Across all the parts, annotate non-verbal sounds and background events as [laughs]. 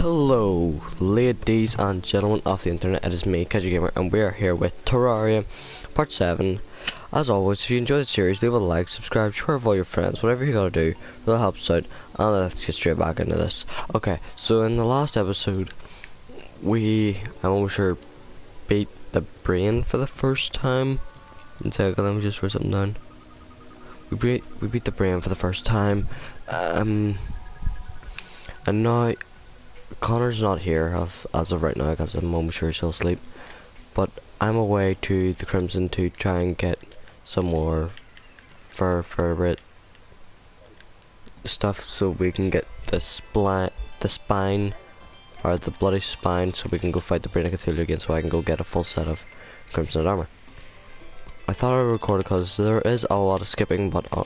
Hello, ladies and gentlemen of the internet, it is me, Casual Gamer, and we are here with Terraria Part 7. As always, if you enjoy the series, leave a like, subscribe, share with all your friends, whatever you gotta do, really helps out, and let's get straight back into this. Okay, so in the last episode, we, I'm almost sure, beat the brain for the first time. One second, let me just write something down. We beat, we beat the brain for the first time, um, and now Connor's not here of, as of right now because I'm almost sure he's still asleep. But I'm away to the Crimson to try and get some more fur fur stuff so we can get the splat the spine or the bloody spine so we can go fight the Brain of Cthulhu again so I can go get a full set of Crimson armor. I thought I would record because there is a lot of skipping but uh,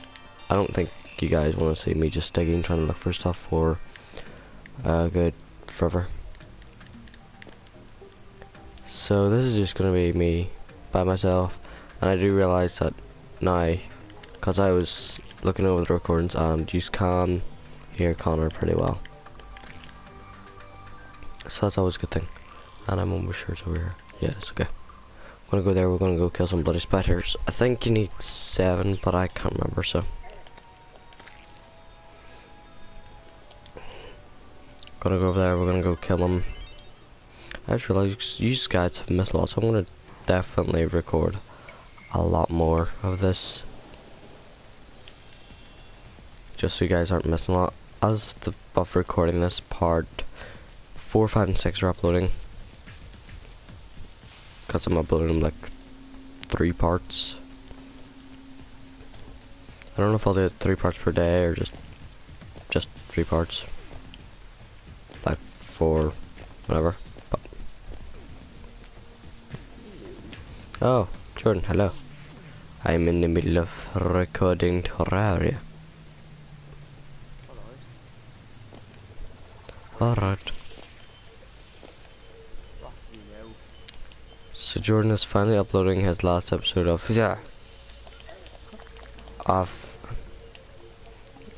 I don't think you guys want to see me just digging trying to look for stuff for a good forever. So this is just gonna be me by myself, and I do realize that now, cause I was looking over the recordings um, and you can hear Connor pretty well. So that's always a good thing, and I'm almost sure it's over here. Yeah, it's okay. I'm gonna go there. We're gonna go kill some bloody spiders. I think you need seven, but I can't remember. So. Gonna go over there, we're gonna go kill him. I just realized you guys have missed a lot, so I'm gonna definitely record a lot more of this. Just so you guys aren't missing a lot. As the of recording this part, 4, 5, and 6 are uploading. Because I'm uploading them like three parts. I don't know if I'll do it three parts per day or just just three parts for whatever. But oh, Jordan, hello. I'm in the middle of recording Terraria. Alright. So Jordan is finally uploading his last episode of yeah of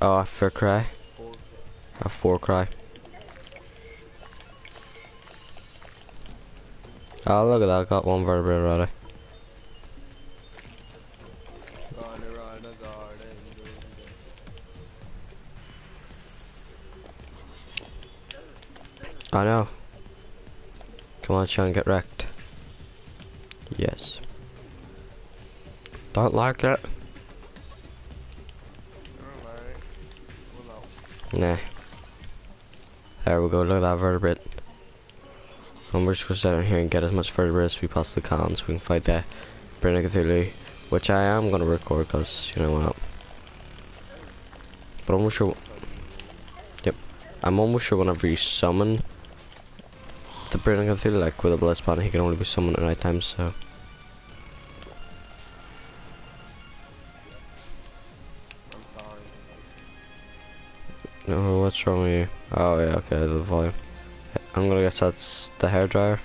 oh Far Cry. A Four Cry. Oh, look at that, got one vertebrae already. I know. Come on, try and get wrecked. Yes. Don't like it? Nah. There we go, look at that vertebrate. We're just gonna sit down here and get as much further as we possibly can so we can fight that Brain of Cthulhu. Which I am gonna record because, you know what. But I'm almost sure. Yep. I'm almost sure whenever you summon the Brain of Cthulhu, like with a blood spawn, he can only be summoned at night time, so. No, what's wrong with you? Oh yeah, okay, the volume. I'm gonna guess that's the hair dryer.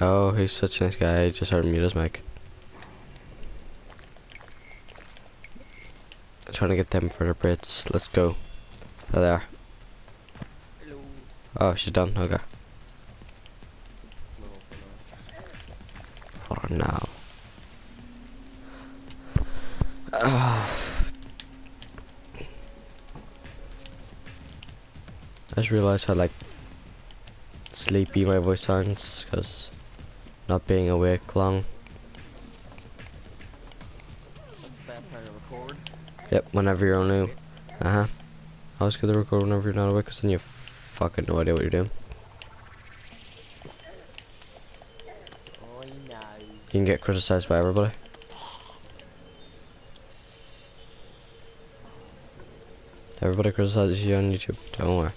Oh, he's such a nice guy. I just heard mute his mic. I'm trying to get them for the Brits. Let's go. There they are. Hello. Oh, she's done. Okay. For now. Uh, I just realized how like sleepy my voice sounds because not being awake long. That's the time to record. Yep, whenever you're on new. Uh huh. I was gonna record whenever you're not awake because then you fucking no idea what you're doing. Oh, no. You can get criticized by everybody. Everybody criticizes you on YouTube. Don't worry.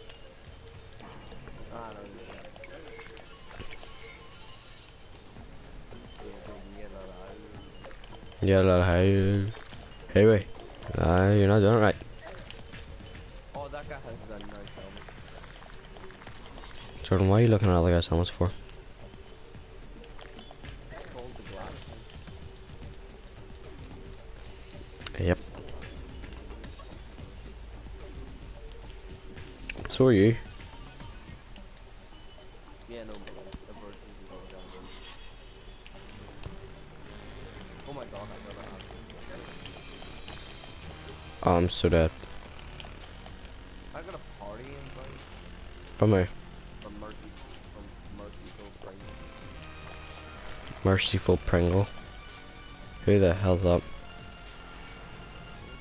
Yeah, like, hey, hey, wait. Nah, you're not doing it right. Oh, that guy has a nice helmet. Jordan, why are you looking at other guys' helmets for? It's called the glass one. Yep. So are you. Oh I've never had I'm so dead. I got a party invite From who? from Mercy from Mercyful Spring. Merciful Pringle. Who the hell's up?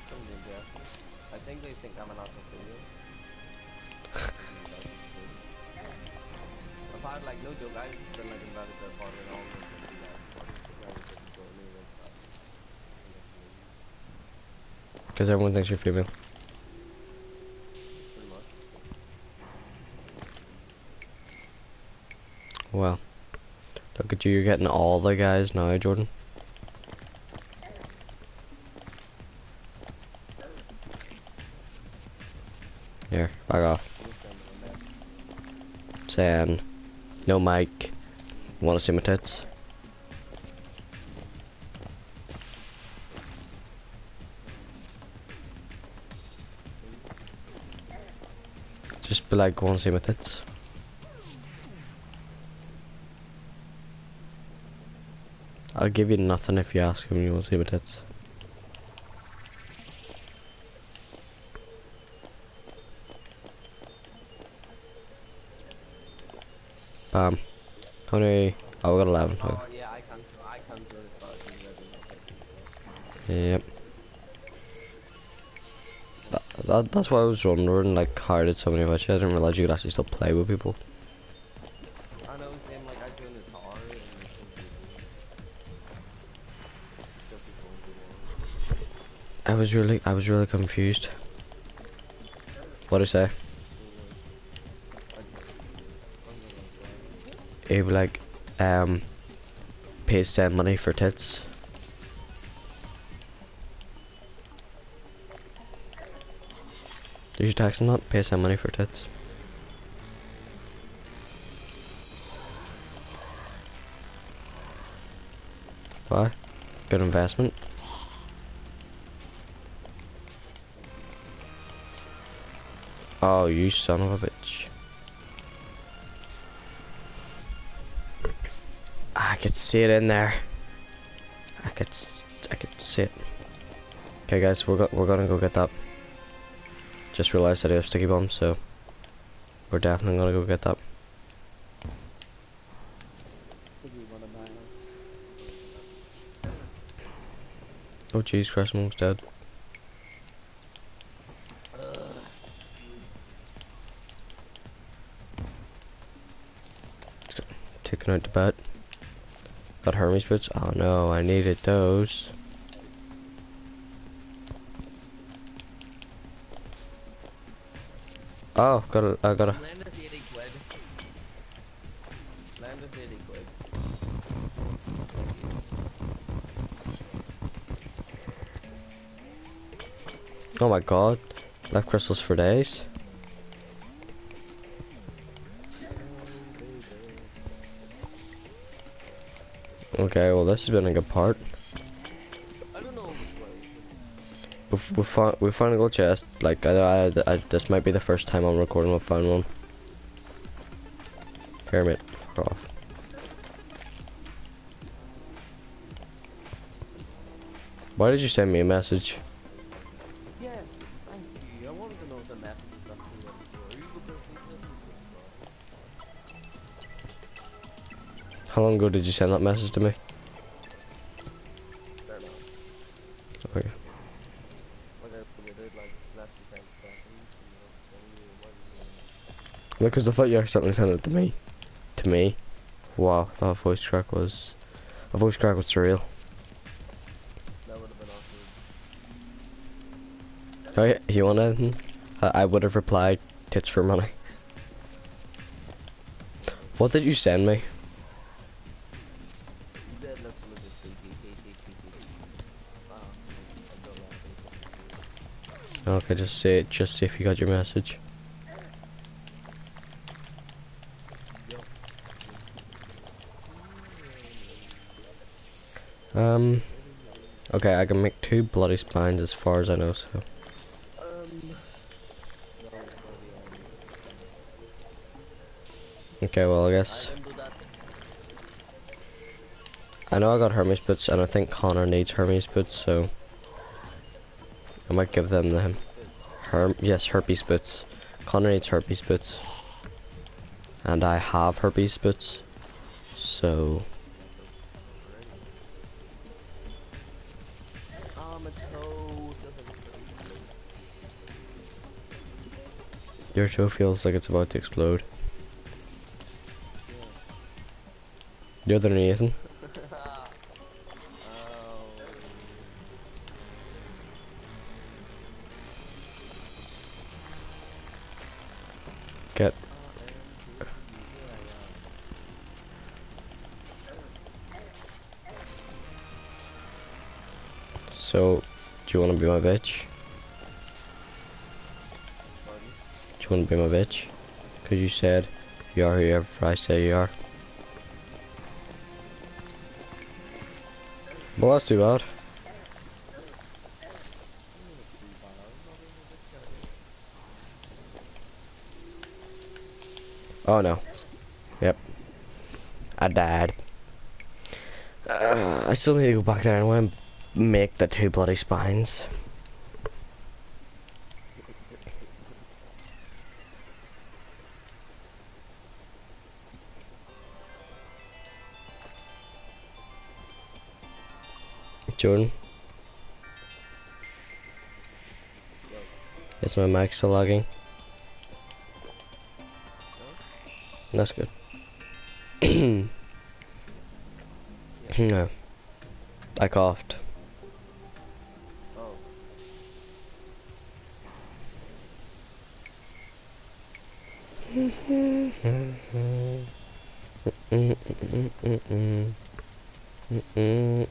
Some named after. I think they think I'm an. I've [laughs] had like no joke, I've been like invited to a party and all this and that. Like, didn't go me and stuff. Because everyone thinks you're female. Pretty much. Well. Look at you, you're getting all the guys now, Jordan. Here, back off. Just send them a message. Saying, no mic. Wanna see my tits? Just be like, see my? I'll give you nothing if you ask him you want to see my tits. Bam. Honey. Oh, we got 11. Oh yeah, I can't, I can't do it, but I can Yep. That, that, that's why I was wondering, like, how did somebody watch it? I didn't realize you could actually still play with people. I know, same like I joined the tower and it's so Just people do I was really, I was really confused. What did he say? He was like, um, pay send money for tits. You tax him that? Pay send money for tits. Why? Good investment. Oh, you son of a bitch. I could see it in there. I could, I could see it. Okay, guys, we're go we're gonna go get that. Just realized that I have sticky bombs, so we're definitely gonna go get that. Oh, jeez, I'm almost dead. Taking out the butt. Got Hermes boots. Oh no, I needed those. Oh, got a, I got it. Land us 80 quid. Land us 80 quid. Oh my god, life crystals for days. Okay, well this has been a good part. We found we found a gold chest. Like I, I, I, this might be the first time I'm recording. We found one. Fuck off. Why did you send me a message? Yes, thank you. I wanted to know if the message was actually what it was. Are you the person who sent it? How long ago did you send that message to me? Because I thought you accidentally sent it to me. To me. Wow, that voice crack was. A voice crack was surreal. That would have been awkward. Oh you want anything? I, I would have replied, tits for money. What did you send me? Okay, just say it, just see if you got your message. Um, Okay, I can make two bloody spines as far as I know, so. Okay, well, I guess. I know I got Hermes boots, and I think Connor needs Hermes boots, so. I might give them them. Herm yes, herpes boots. Connor needs herpes boots. And I have herpes boots. So. Your toe feels like it's about to explode. The other Nathan. [laughs] oh. Get. So, do you want to be my bitch? To be my bitch? Because you said you are whoever I say you are. Well, that's too bad. Oh no. Yep. I died. Uh, [sighs] I still need to go back there and make the two bloody spines. Jordan, is my mic still lagging? That's good. [clears throat] no. I coughed. Oh.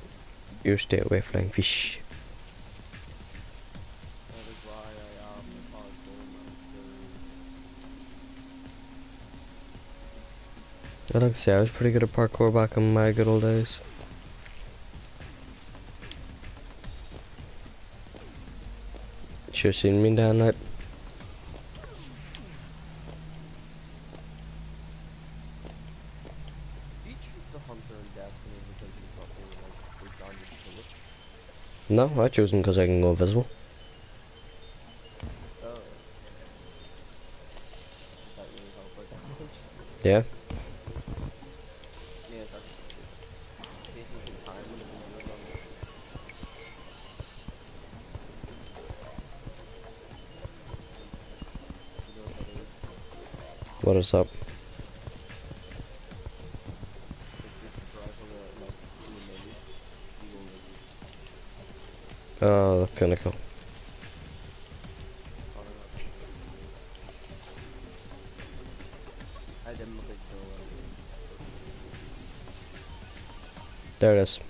[laughs] You stay away, flying fish. I like to say I was pretty good at parkour back in my good old days. Should have seen me down that. Did you choose the hunter and destiny because you thought they were like they found you to it? No, I chose him because I can go invisible. Oh. That really helped our damage. Yeah. What is it's taking some time and then doing it on you know what that is? What is up? It's just drive on the like in the menu. You will make it. Oh, that's kinda cool. I don't know. I didn't look at the There it is.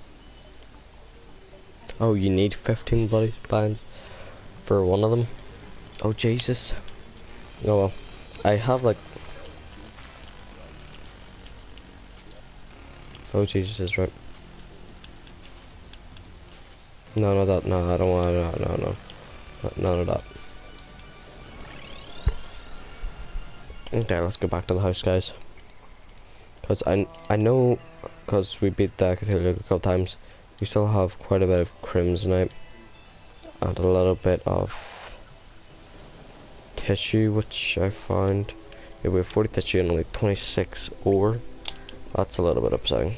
Oh, you need 15 bloody spines for one of them? Oh, Jesus. Oh well. I have like... Oh, Jesus is right. No, no, that, no, I don't want, no, no, no. No, None of that. Okay, let's go back to the house, guys. Because I, I know, because we beat the Cthulhu a couple times, we still have quite a bit of crimsonite and a little bit of tissue, which I found. Yeah, we have 40 tissue and only 26 ore. That's a little bit upsetting.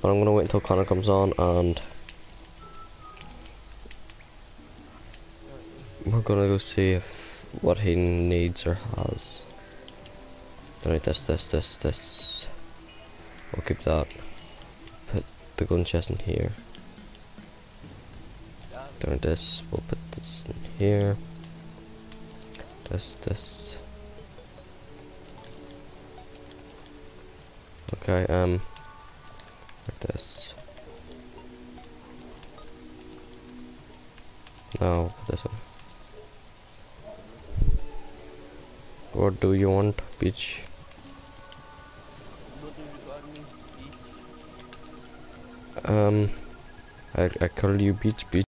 But I'm gonna wait until Connor comes on and we're gonna go see if what he needs or has. Don't need this, this, this, this. We'll keep that. Put the gun chest in here. Don't this. We'll put this in here. This, this. Okay, um, like this. No, this one. What do you want, bitch? Um, I, I call you bitch, beach.